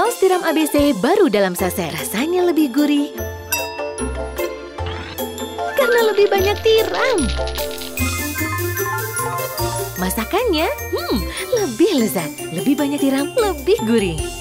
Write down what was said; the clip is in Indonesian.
saus tiram ABC baru dalam saset. Rasanya lebih gurih. Karena lebih banyak tiram. Masakannya, hmm, lebih lezat. Lebih banyak tiram, lebih gurih.